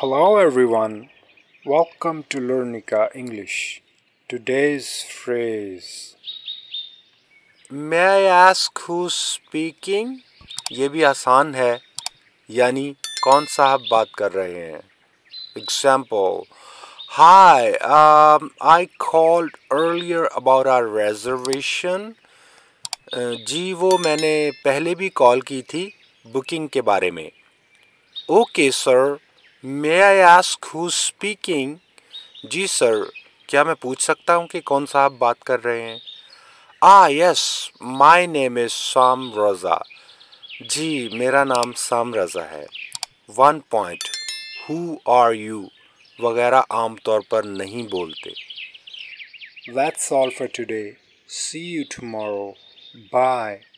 Hello everyone, welcome to Learnica English. Today's phrase May I ask who's speaking? ये भी आसान है यानी कौन साहब बात कर रहे हैं Example Hi, um, I called earlier about our reservation. Uh, जी वो मैंने पहले भी कॉल की थी बुकिंग के बारे में okay sir may I ask who speaking ji sir क्या मैं पूछ सकता हूँ कि कौन सा आप बात कर रहे हैं? आ yes my name is Sam Raza ji, मेरा नाम साम रज़ा है. One point who are you वगैरह आमतौर पर नहीं बोलते. That's all for today. See you tomorrow. Bye.